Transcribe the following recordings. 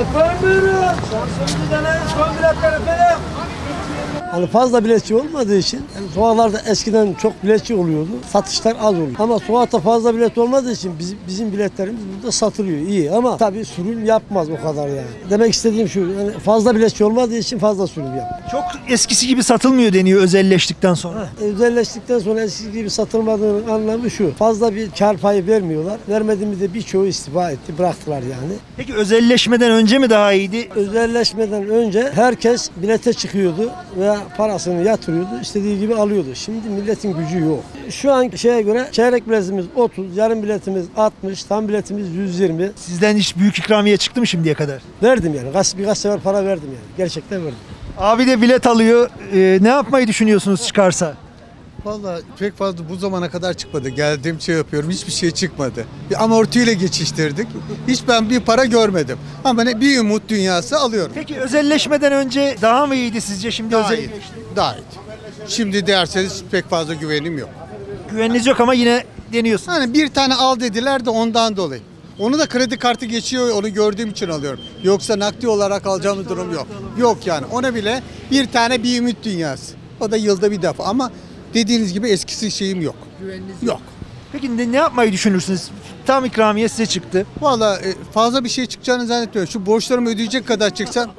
Efendim buyurun. Şansımızı deneyin. Son biletler efendim. Hani fazla biletçi olmadığı için yani sokaklarda eskiden çok biletçi oluyordu. Satışlar az oluyor. Ama sokakta fazla bilet olmadığı için bizim, bizim biletlerimiz burada satılıyor. iyi ama tabii sürüm yapmaz o kadar yani. Demek istediğim şu yani fazla biletçi olmadığı için fazla sürüm yapmaz. Çok eskisi gibi satılmıyor deniyor özelleştikten sonra. Özelleştikten sonra eskisi gibi satılmadığının anlamı şu. Fazla bir kar payı vermiyorlar. Vermediğimizde birçoğu istifa etti. Bıraktılar yani. Peki özelleşmeden önce mi daha iyiydi? Özelleşmeden önce herkes bilete çıkıyordu ve parasını yatırıyordu. istediği gibi alıyordu. Şimdi milletin gücü yok. Şu an şeye göre çeyrek biletimiz 30, yarım biletimiz 60, tam biletimiz 120. Sizden hiç büyük ikramiye çıktı mı şimdiye kadar? Verdim yani. Kaç, birkaç sefer para verdim yani. Gerçekten verdim. Abi de bilet alıyor. Ee, ne yapmayı düşünüyorsunuz çıkarsa? Valla pek fazla bu zamana kadar çıkmadı. Geldiğim şey yapıyorum. Hiçbir şey çıkmadı. Bir amortiyle geçiştirdik. Hiç ben bir para görmedim. Ama ne bir umut dünyası alıyorum. Peki özelleşmeden önce daha mı iyiydi sizce şimdi Daha iyi. özelleşti? Daha iyi. Şimdi derseniz pek fazla güvenim yok. Güveniniz yok ama yine deniyorsunuz. Hani bir tane al dediler de ondan dolayı. Onu da kredi kartı geçiyor onu gördüğüm için alıyorum. Yoksa nakdi olarak alacağım bir durum yok. Yok yani ona bile bir tane bir ümit dünyası. O da yılda bir defa ama dediğiniz gibi eskisi şeyim yok. Yok. Peki ne, ne yapmayı düşünürsünüz? Tam ikramiye size çıktı. Valla e, fazla bir şey çıkacağını zannetmiyorum. Şu borçlarımı ödeyecek kadar çıksa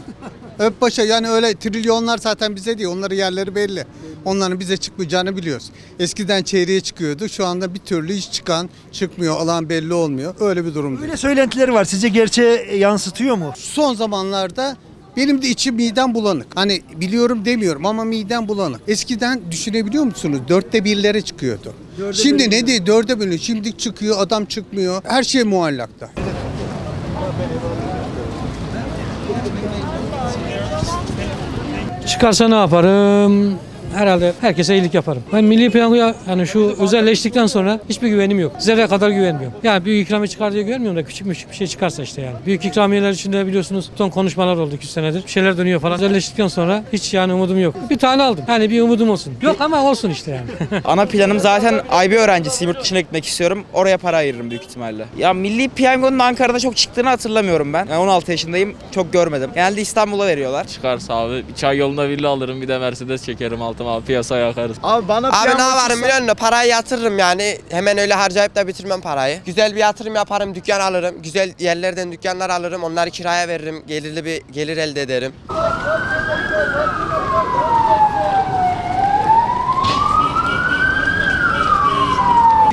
öp paşa yani öyle trilyonlar zaten bize değil. Onların yerleri belli. Onların bize çıkmayacağını biliyoruz. Eskiden çeyreğe çıkıyordu. Şu anda bir türlü hiç çıkan çıkmıyor. Alan belli olmuyor. Öyle bir durum değil. Böyle söylentileri var. Sizce gerçeğe yansıtıyor mu? Son zamanlarda benim de içim midem bulanık. Hani biliyorum demiyorum ama midem bulanık. Eskiden düşünebiliyor musunuz? Dörtte birlere çıkıyordu. Şimdi ne değil dörde bölünüyor. Şimdi çıkıyor adam çıkmıyor. Her şey muallakta. Çıkarsa ne yaparım? Herhalde herkese iyilik yaparım. Ben milli piyangoya yani şu özelleştikten sonra hiçbir güvenim yok. Zerre kadar güvenmiyorum. Yani büyük ikramiye çıkar diye güvenmiyorum da küçük küçük bir şey çıkarsa işte yani. Büyük ikramiyeler içinde biliyorsunuz son konuşmalar oldu 2 senedir. Bir şeyler dönüyor falan. Özelleştikten sonra hiç yani umudum yok. Bir tane aldım. Yani bir umudum olsun. Yok ama olsun işte yani. Ana planım zaten IB öğrencisiyim. Yurt dışına gitmek istiyorum. Oraya para ayırırım büyük ihtimalle. Ya milli piyangonun Ankara'da çok çıktığını hatırlamıyorum ben. Yani 16 yaşındayım. Çok görmedim. Genelde İstanbul'a veriyorlar. Çıkarsa abi bir çay yoluna villa alırım bir de Mercedes çekerim altıma piyasaya akarız. Abi bana Abi ne yaparım biliyor musun? Parayı yatırırım yani. Hemen öyle harcayıp da bitirmem parayı. Güzel bir yatırım yaparım, dükkan alırım. Güzel yerlerden dükkanlar alırım. Onları kiraya veririm. Gelirli bir gelir elde ederim.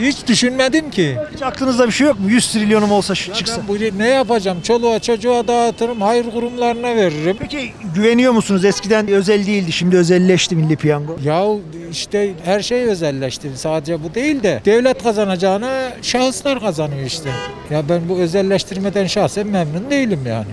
Hiç düşünmedim ki. Hiç aklınızda bir şey yok mu? 100 trilyonum olsa şu çıksa. Ben bu ne yapacağım? Çoluğa çocuğa dağıtırım, hayır kurumlarına veririm. Peki güveniyor musunuz? Eskiden özel değildi. Şimdi özelleşti milli piyango. Ya işte her şey özelleşti. Sadece bu değil de devlet kazanacağına şahıslar kazanıyor işte. Ya ben bu özelleştirmeden şahsen memnun değilim yani.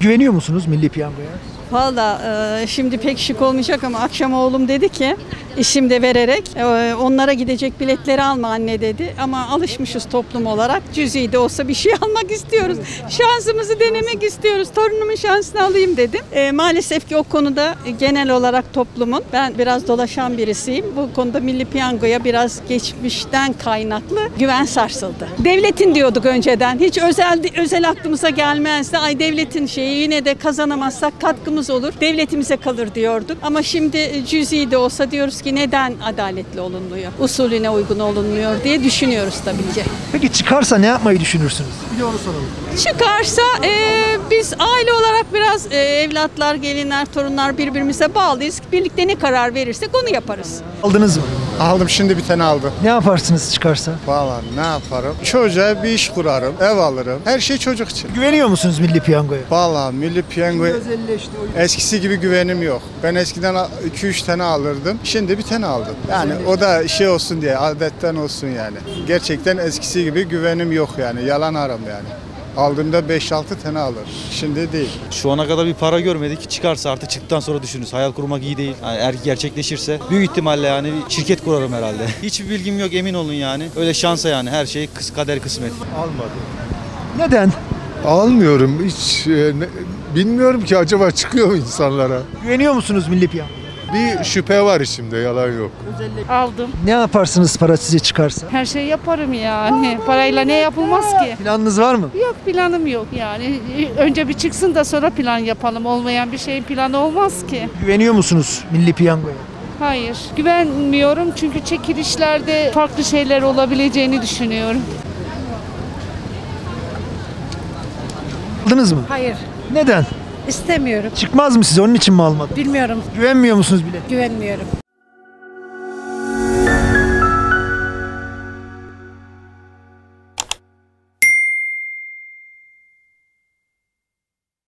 Güveniyor musunuz milli piyangoya? Valla e, şimdi pek şık olmayacak ama akşam oğlum dedi ki isim de vererek e, onlara gidecek biletleri alma anne dedi. Ama alışmışız toplum olarak cüzi de olsa bir şey almak istiyoruz. Şansımızı denemek istiyoruz. Torunumun şansını alayım dedim. E, maalesef ki o konuda genel olarak toplumun ben biraz dolaşan birisiyim. Bu konuda milli piyangoya biraz geçmişten kaynaklı güven sarsıldı. Devletin diyorduk önceden. Hiç özel özel aklımıza gelmezdi. Ay devletin şeyi yine de kazanamazsak katkımız olur. Devletimize kalır diyorduk. Ama şimdi cüzi de olsa diyoruz ki neden adaletli olunmuyor? Usulüne uygun olunmuyor diye düşünüyoruz tabii ki. Peki çıkarsa ne yapmayı düşünürsünüz? Bir de onu soralım. Çıkarsa e, biz aile olarak biraz e, evlatlar, gelinler, torunlar birbirimize bağlıyız. Birlikte ne karar verirsek onu yaparız. Aldınız mı? Aldım şimdi bir tane aldım. Ne yaparsınız çıkarsa? Valla ne yaparım? Çocuğa bir iş kurarım, ev alırım. Her şey çocuk için. Güveniyor musunuz milli piyangoya? Valla milli piyango Özelleşti. eskisi gibi güvenim yok. Ben eskiden 2-3 tane alırdım. Şimdi bir tane aldım. Yani o da şey olsun diye, adetten olsun yani. Gerçekten eskisi gibi güvenim yok yani. Yalan aram yani. Aldığımda 5-6 tane alır. Şimdi değil. Şu ana kadar bir para görmedik. Çıkarsa artık çıktıktan sonra düşünürüz. Hayal kurmak iyi değil. Yani eğer gerçekleşirse büyük ihtimalle yani bir şirket kurarım herhalde. Hiçbir bilgim yok emin olun yani. Öyle şansa yani her şey kıs kader kısmet. Neden? Almıyorum hiç e, ne- bilmiyorum ki acaba çıkıyor mu insanlara? Güveniyor musunuz milli piyango? Bir şüphe var içimde yalan yok. Aldım. Ne yaparsınız para size çıkarsa? Her şey yaparım yani. Parayla ne yapılmaz ki? Planınız var mı? Yok planım yok yani. Önce bir çıksın da sonra plan yapalım. Olmayan bir şeyin planı olmaz ki. Güveniyor musunuz Milli Piyango'ya? Hayır. Güvenmiyorum çünkü çekilişlerde farklı şeyler olabileceğini düşünüyorum. Aldınız mı? Hayır, Neden? İstemiyorum. Çıkmaz mı size? Onun için mi almadın? Bilmiyorum, Güvenmiyor musunuz bile? güvenmiyorum.